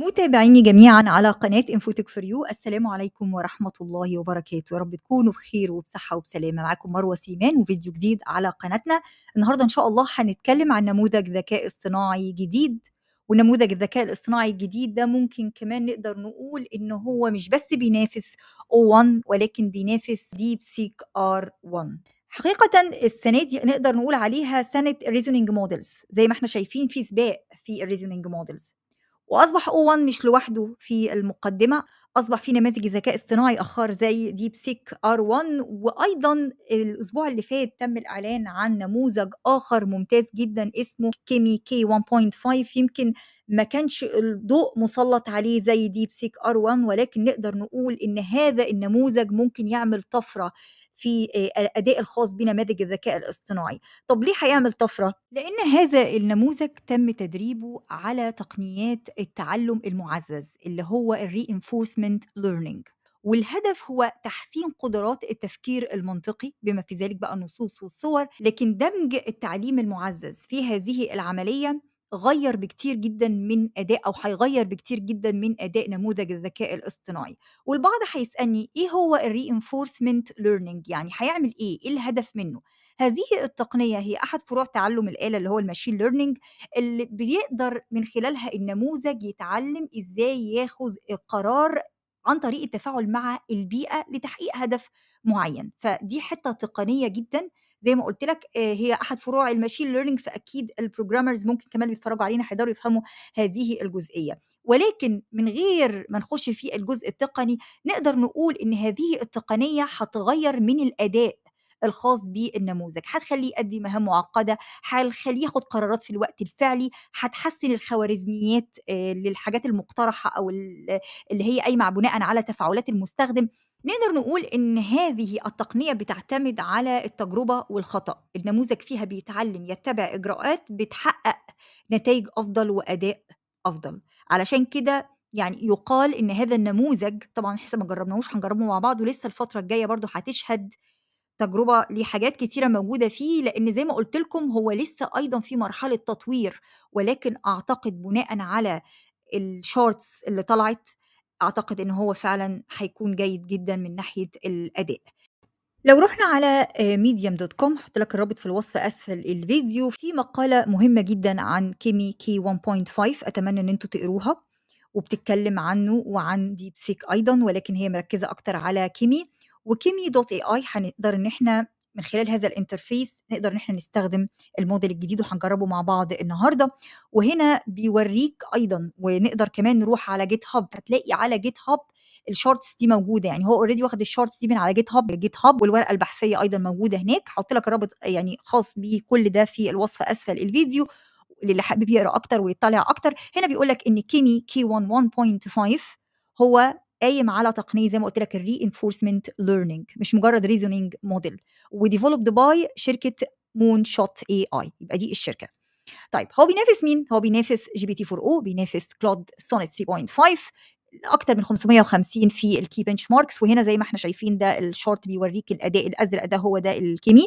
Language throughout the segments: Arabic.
متابعيني جميعا على قناة InfoTech4You السلام عليكم ورحمة الله وبركاته. يا رب تكونوا بخير وبصحة وبسلامة. معاكم مروة سيمان وفيديو جديد على قناتنا. النهاردة إن شاء الله هنتكلم عن نموذج ذكاء اصطناعي جديد ونموذج الذكاء الاصطناعي الجديد ده ممكن كمان نقدر نقول إن هو مش بس بينافس O1 ولكن بينافس DeepSeek R1 حقيقة السنة دي نقدر نقول عليها سنة ال reasoning models زي ما إحنا شايفين في سباق في ال reasoning models وأصبح O1 مش لوحده في المقدمة أصبح في نماذج ذكاء اصطناعي آخر زي DeepSeek R1 وأيضا الأسبوع اللي فات تم الإعلان عن نموذج آخر ممتاز جدا اسمه Kimi K1.5 يمكن ما كانش الضوء مسلط عليه زي DeepSeek R1 ولكن نقدر نقول إن هذا النموذج ممكن يعمل طفرة في الأداء الخاص بنماذج الذكاء الاصطناعي. طب ليه هيعمل طفرة؟ لأن هذا النموذج تم تدريبه على تقنيات التعلم المعزز اللي هو ال reinforcement learning والهدف هو تحسين قدرات التفكير المنطقي بما في ذلك بقى النصوص والصور لكن دمج التعليم المعزز في هذه العملية غير بكتير جدا من أداء أو هيغير بكتير جدا من أداء نموذج الذكاء الاصطناعي. والبعض هيسألني إيه هو ال reinforcement learning يعني هيعمل إيه؟ إيه الهدف منه؟ هذه التقنية هي أحد فروع تعلم الآلة اللي هو ال machine learning اللي بيقدر من خلالها النموذج يتعلم إزاي ياخذ القرار عن طريق التفاعل مع البيئة لتحقيق هدف معين. فدي حتة تقنية جدا زي ما قلت لك هي أحد فروع ال machine learning فأكيد ال programmers ممكن كمان بيتفرجوا علينا هيقدروا يفهموا هذه الجزئية. ولكن من غير ما نخش في الجزء التقني نقدر نقول إن هذه التقنية هتغير من الأداء. الخاص بالنموذج. هتخليه يؤدي مهام معقدة هتخليه ياخد قرارات في الوقت الفعلي هتحسن الخوارزميات للحاجات المقترحة أو اللي هي قايمة بناء على تفاعلات المستخدم. نقدر نقول إن هذه التقنية بتعتمد على التجربة والخطأ. النموذج فيها بيتعلم يتبع إجراءات بتحقق نتائج أفضل وأداء أفضل. علشان كده يعني يقال إن هذا النموذج طبعا لسه ما جربناهوش هنجربه مع بعض ولسه الفترة الجاية برضو هتشهد تجربة لحاجات كتيرة موجودة فيه لأن زي ما قلت لكم هو لسه أيضا في مرحلة تطوير ولكن أعتقد بناء على ال charts اللي طلعت أعتقد إن هو فعلا هيكون جيد جدا من ناحية الأداء. لو رحنا على Medium.com هحط لك الرابط في الوصف أسفل الفيديو. في مقالة مهمة جدا عن Kimi K1.5 أتمنى إن أنتوا تقروها وبتتكلم عنه وعن DeepSeek أيضا ولكن هي مركزة أكتر على Kimi. و Kimi.ai هنقدر إن إحنا من خلال هذا ال interface نقدر إن إحنا نستخدم الموديل الجديد وهنجربه مع بعض النهارده. وهنا بيوريك أيضا ونقدر كمان نروح على GitHub. هتلاقي على GitHub ال charts دي موجودة. يعني هو already واخد ال charts دي من على GitHub. GitHub والورقة البحثية أيضا موجودة هناك. هحط لك الرابط يعني خاص بكل ده في الوصف أسفل الفيديو للي حابب يقرأ أكتر ويطلع أكتر. هنا بيقول لك إن Kimi K1 1.5 هو قايم على تقنيه زي ما قلت لك ال reinforcement learning مش مجرد reasoning model و developed by شركة Moonshot AI يبقى دي الشركة. طيب هو بينافس مين؟ هو بينافس GPT 4 أو بينافس Claude Sonnet 3.5 أكتر من 550 في ال key benchmarks وهنا زي ما إحنا شايفين ده ال chart بيوريك الأداء الأزرق ده هو ده ال Kimi.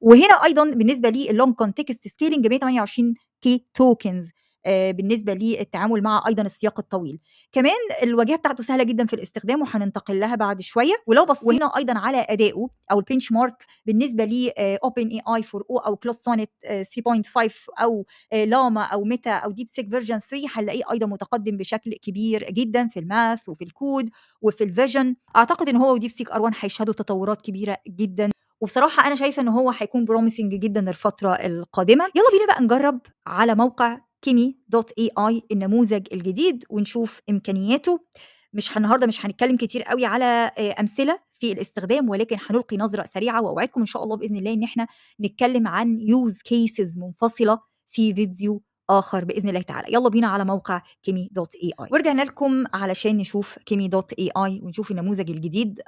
وهنا أيضا بالنسبة لي ال long context scaling 128 K tokens بالنسبة للتعامل مع أيضا السياق الطويل. كمان الواجهة بتاعته سهلة جدا في الاستخدام وهننتقل لها بعد شوية. ولو بصينا أيضا على أدائه أو ال benchmark بالنسبة ل OpenAI 4o أو Claude Sonnet 3.5 أو Llama أو Meta أو DeepSeek version 3 هنلاقيه أيضا متقدم بشكل كبير جدا في ال math وفي الكود وفي ال vision أعتقد إن هو و DeepSeek R1 هيشهدوا تطورات كبيرة جدا. وبصراحة أنا شايفة إن هو هيكون promising جدا الفترة القادمة. يلا بينا بقى نجرب على موقع Kimi.ai النموذج الجديد ونشوف إمكانياته. مش النهارده مش هنتكلم كتير قوي على أمثلة في الاستخدام ولكن هنلقي نظرة سريعة وأوعدكم إن شاء الله بإذن الله إن إحنا نتكلم عن use cases منفصلة في فيديو آخر بإذن الله تعالى. يلا بينا على موقع Kimi.ai ورجعنا لكم علشان نشوف Kimi.ai ونشوف النموذج الجديد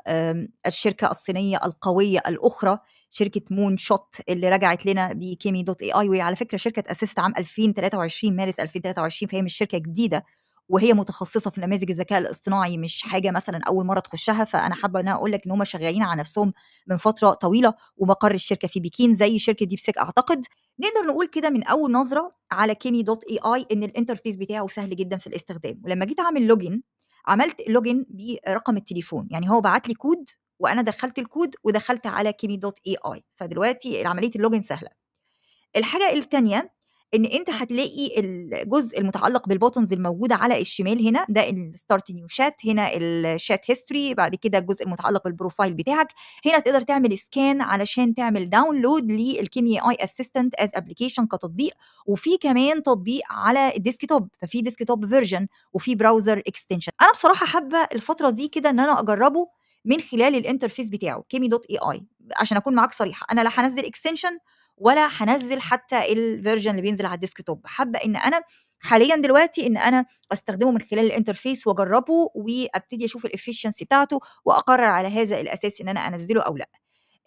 الشركة الصينية القوية الأخرى شركة Moonshot اللي رجعت لنا ب Kimi.ai وهي على فكرة شركة اسست عام 2023 مارس 2023 فهي مش شركة جديدة. وهي متخصصة في نماذج الذكاء الاصطناعي مش حاجة مثلًا أول مرّة تخشّها، فأنا حابة إن أنا أقول لك إن هم شغالين على نفسهم من فترة طويلة ومقر الشركة في بكين زي شركة DeepSeek أعتقد. نقدر نقول كده من أول نظرة على Kimi.ai إن ال interface بتاعه سهل جدًا في الاستخدام، ولمّا جيت أعمل login عملت login برقم التليفون، يعني هو بعت لي كود وأنا دخّلت الكود ودخلت على Kimi.ai فدلوقتي عملية ال login سهلة. الحاجة التانية إن أنت هتلاقي الجزء المتعلق بال buttons الموجودة على الشمال هنا ده ال start new chat هنا ال chat history بعد كده الجزء المتعلق بال profile بتاعك، هنا تقدر تعمل scan علشان تعمل download لل Kimi AI assistant as application كتطبيق، وفي كمان تطبيق على ال desktop ففي desktop version وفي browser extension. أنا بصراحة حابة الفترة دي كده إن أنا أجرّبه من خلال الinterface بتاعه Kimi.ai عشان أكون معاك صريحة، أنا لا هانزّل extension ولا هانزّل حتى الversion اللي بينزل على الديسكتوب، حابة إن أنا حاليًا دلوقتي إن أنا أستخدمه من خلال الinterface وأجرّبه وأبتدي أشوف الefficiency بتاعته وأقرر على هذا الأساس إن أنا أنزّله أو لأ.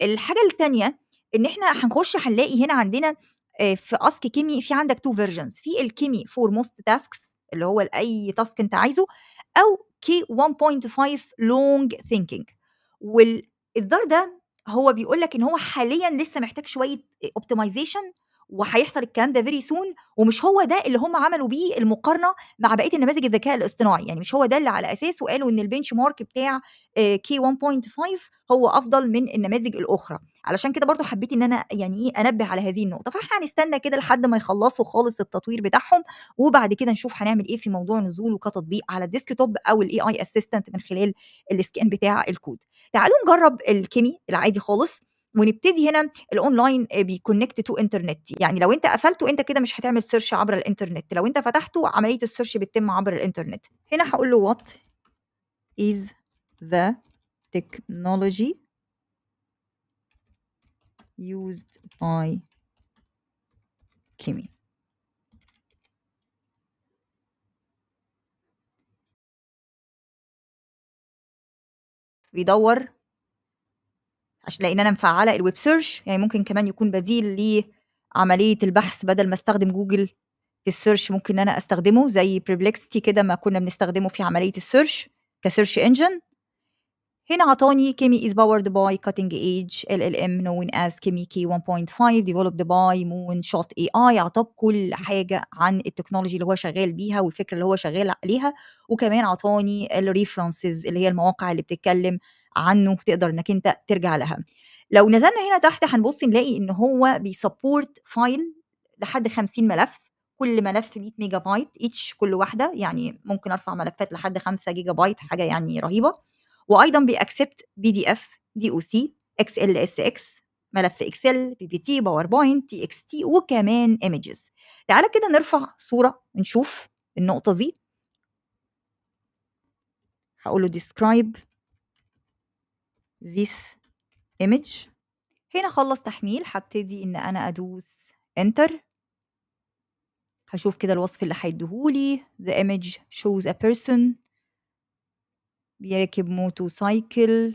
الحاجة التانية إن إحنا هنخش هنلاقي هنا عندنا آآ في ask Kimi في عندك 2 versions. في الKimi for most tasks اللي هو لأي task أنت عايزه أو K1.5 long thinking. والإصدار ده هو بيقول لك إن هو حاليًا لسه محتاج شوية optimization وهيحصل الكلام ده very soon ومش هو ده اللي هم عملوا بيه المقارنة مع بقية النماذج الذكاء الاصطناعي، يعني مش هو ده اللي على أساسه قالوا إن الbenchmark بتاع آآ K1.5 هو أفضل من النماذج الأخرى، علشان كده برضه حبيت إن أنا يعني إيه أنبّه على هذه النقطة، فإحنا هنستنى كده لحد ما يخلّصوا خالص التطوير بتاعهم وبعد كده نشوف هنعمل إيه في موضوع نزوله كتطبيق على ال desktop أو ال AI assistant من خلال ال scan بتاع الكود. تعالوا نجرّب الKimi العادي خالص. ونبتدي هنا ال online بي connect to internet يعني لو أنت قفلته أنت كده مش هتعمل search عبر الإنترنت، لو أنت فتحته عملية ال search بتتم عبر الإنترنت. هنا هاقول له what is the technology used by Kimi. بيدوّر عش لإن أنا مفعّلة الweb search. يعني ممكن كمان يكون بديل لعملية البحث بدل ما أستخدم جوجل في الsearch ممكن إن أنا أستخدمه زي perplexity كده ما كنا بنستخدمه في عملية الsearch ك search engine. هنا عطاني Kimi is powered by cutting edge LLM known as Kimi K1.5 developed by Moonshot AI عطاك كل حاجة عن ال technology اللي هو شغال بيها والفكرة اللي هو شغال عليها، وكمان عطاني ال references اللي هي المواقع اللي بتتكلم عنه تقدر إنك أنت ترجع لها. لو نزلنا هنا تحت هنبُص نلاقي إن هو بي support file لحد 50 ملف، كل ملف 100 ميجا بايت each كل واحدة، يعني ممكن أرفع ملفات لحد 5 جيجا بايت حاجة يعني رهيبة، وأيضًا بيaccept PDF، DOC، XLSX، ملف Excel، PPT، PowerPoint، TXT وكمان images. تعالَ كده نرفع صورة نشوف النقطة دي. هاقول له describe this image هنا خلّص تحميل هابتدي إن أنا أدوس enter. هاشوف كده الوصف اللي هيديه لي the image shows a person بيركب motorcycle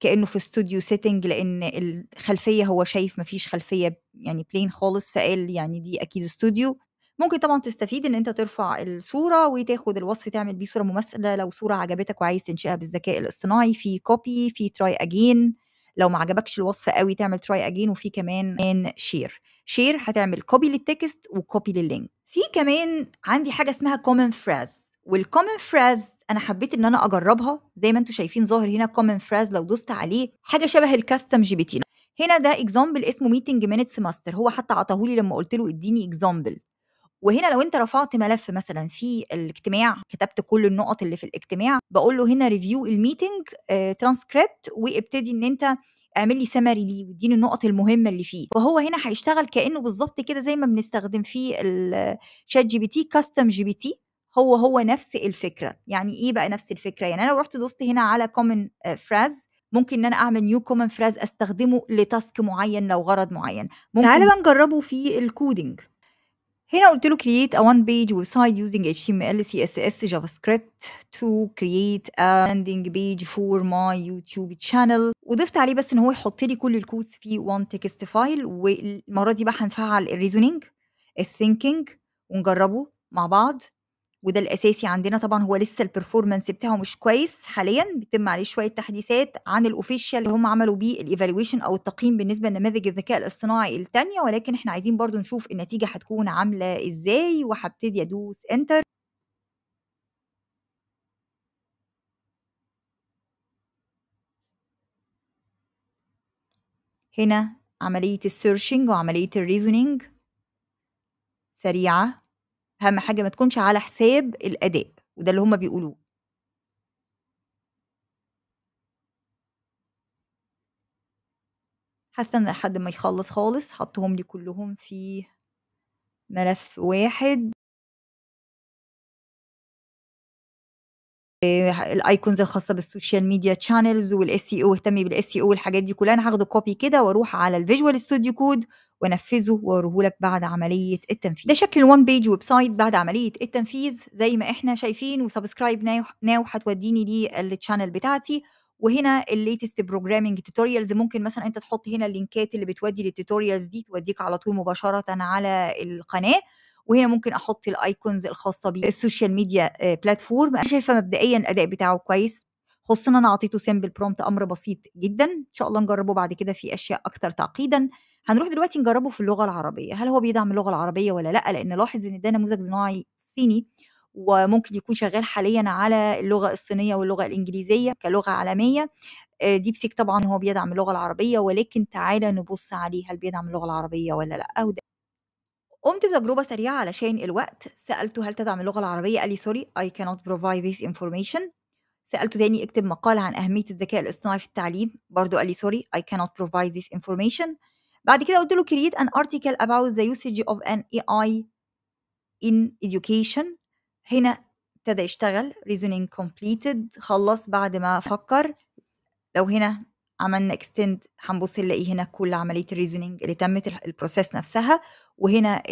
كإنه في studio setting لإن الخلفية هو شايف ما فيش خلفية يعني plain خالص فقال يعني دي أكيد استوديو. ممكن طبعًا تستفيد إن أنت ترفع الصورة وتاخد الوصف تعمل بيه صورة مماثلة لو صورة عجبتك وعايز تنشئها بالذكاء الاصطناعي في copy في try again لو ما عجبكش الوصف أوي تعمل try again وفي كمان share. share هتعمل copy للتكست وcopy للlink. في كمان عندي حاجة اسمها common phrase والcommon phrase أنا حبيت إن أنا أجرّبها زي ما أنتم شايفين ظاهر هنا common phrase لو دوست عليه حاجة شبه الcustom GPT. هنا ده example اسمه meeting minutes master هو حتى عطاه لي لمّا قُلت له ادّيني example. وهنا لو أنت رفعت ملف مثلًا في الاجتماع كتبت كل النقط اللي في الاجتماع، باقول له هنا review الmeeting آآ transcript وابتدي إن أنت اعمل لي summary ليه وادّيني النقط المهمة اللي فيه. وهو هنا هيشتغل كإنه بالضبط كده زي ما بنستخدم في الchat GPT custom GPT هو، هو نفس الفكرة. يعني إيه بقى نفس الفكرة؟ يعني أنا لو رُحت دوست هنا على common آآ phrase ممكن إن أنا أعمل new common phrase أستخدمه لtask معيّن لو غرض معيّن. ممكن تعالَ بقى نجرّبه في الcoding. هنا قُلت له create a one page website using HTML، CSS، JavaScript to create a landing page for my YouTube channel وضِفت عليه بس إن هو يحط لي كل الcodes في one text file والمرّة دي بقى هنفعّل الreasoning، الthinking ونجرّبه مع بعض. وده الأساسي عندنا طبعًا هو لسه الperformance بتاعه مش كويس حاليًا، بيتم عليه شوية تحديثات عن الofficial اللي هم عملوا بيه الevaluation أو التقييم بالنسبة لنماذج الذكاء الاصطناعي التانية، ولكن إحنا عايزين برضه نشوف النتيجة هتكون عاملة إزاي، وهابتدي أدوس enter. هنا عملية الsearching وعملية الreasoning سريعة، أهم حاجة ما تكونش على حساب الأداء، وده اللي هم بيقولوه. هاستنى لحد ما يخلّص خالص، حطّهم لي كلّهم في ملف واحد. آآ الicons الخاصة بالsocial media channels والSEO واهتمي بالSEO والحاجات دي كلّها، أنا هاخده copy كده وأروح على الvisual studio code وأنفّذه وأوريه لك بعد عملية التنفيذ. ده شكل الone page website بعد عملية التنفيذ زي ما إحنا شايفين وsubscribe now now هتوديني للchannel بتاعتي، وهنا الlatest programming tutorials ممكن مثلًا أنت تحط هنا اللينكات اللي بتودي للtutorials دي توديك على طول مباشرةً على القناة، وهنا ممكن أحط الicons الخاصة بالsocial media آآ platform. أنا شايفة مبدئيًا الأداء بتاعه كويس، خصوصًا أنا أعطيته simple prompt أمر بسيط جدًا، إن شاء الله نجرّبه بعد كده في أشياء أكتر تعقيدًا. هنروح دلوقتي نجرّبه في اللغة العربية، هل هو بيدعم اللغة العربية والّا لأ؟ لإن لاحظ إن ده نموذج صناعي صيني، وممكن يكون شغال حاليًا على اللغة الصينية واللغة الإنجليزية كلغة عالمية. آآ DeepSeek طبعًا هو بيدعم اللغة العربية، ولكن تعالَ نبُص عليه هل بيدعم اللغة العربية والّا لأ؟ وده قُمت بتجربة سريعة علشان الوقت، سألته هل تدعم اللغة العربية؟ قال لي sorry I cannot provide this information. سألته تاني اكتب مقال عن أهمية الذكاء الاصطناعي في التعليم، برضه قال لي sorry I cannot provide this information. بعد كده قُلت له create an article about the usage of an AI in education. هنا ابتدى يشتغل reasoning completed خلّص بعد ما فكّر. لو هنا عملنا extend هنبُص نلاقي هنا كل عملية الreasoning اللي تمِّت الprocess نفسها، وهنا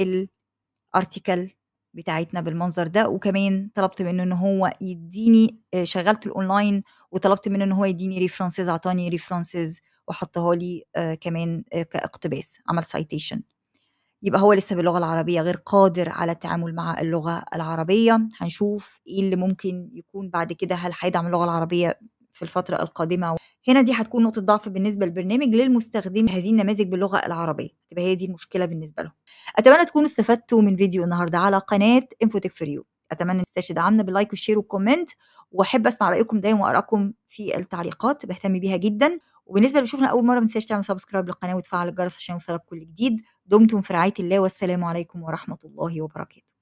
الarticle بتاعتنا بالمنظر ده، وكمان طلبت منه إن هو يدّيني آآ شغّلته الأونلاين وطلبت منه إن هو يدّيني references أعطاني references وحطّها لي آآ كمان آآ كاقتباس، عمل citation. يبقى هو لسه باللغة العربية غير قادر على التعامل مع اللغة العربية، هنشوف إيه اللي ممكن يكون بعد كده، هل هيدعم اللغة العربية في الفترة القادمة؟ هنا دي هتكون نقطة ضعف بالنسبة للبرنامج للمستخدمي هذه النماذج باللغة العربية، تبقى هي دي المشكلة بالنسبة لهم. أتمنى تكونوا استفدتوا من فيديو النهارده على قناة for you. أتمنى تنساش تدعمنا بال like وال share وال comment، وأحب أسمع رأيكم دايمًا وآرائكم في التعليقات، باهتم بيها جدًا. وبالنسبة للي بيشوفنا أول مرّة ما تنساش تعمل subscribe للقناة وتفعّل الجرس عشان يوصلك كل جديد. دمتم في رعاية الله والسلام عليكم ورحمة الله وبركاته.